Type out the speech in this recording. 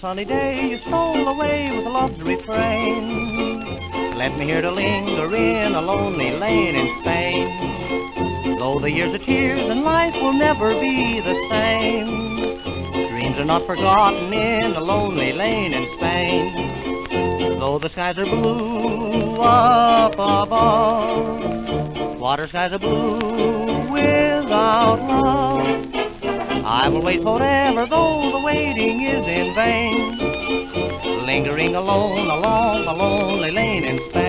sunny day you stole away with a love's refrain. Left me here to linger in a lonely lane in Spain. Though the years are tears and life will never be the same. Dreams are not forgotten in a lonely lane in Spain. Though the skies are blue up above, water skies are blue without love. I will wait forever, though waiting is in vain. Lingering alone along the lonely lane in Spain.